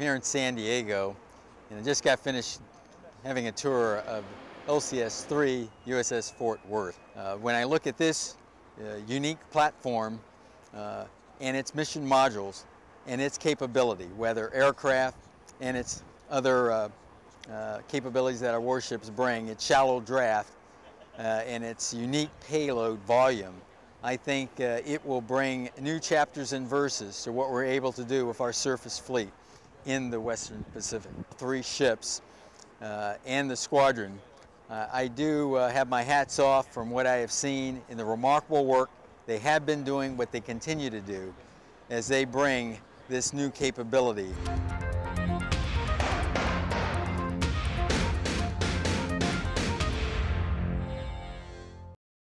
here in San Diego, and I just got finished having a tour of LCS-3 USS Fort Worth. Uh, when I look at this uh, unique platform uh, and its mission modules and its capability, whether aircraft and its other uh, uh, capabilities that our warships bring, its shallow draft uh, and its unique payload volume, I think it will bring new chapters and verses to what we're able to do with our surface fleet in the Western Pacific. Three ships uh, and the squadron. Uh, I do uh, have my hats off from what I have seen in the remarkable work they have been doing, what they continue to do as they bring this new capability.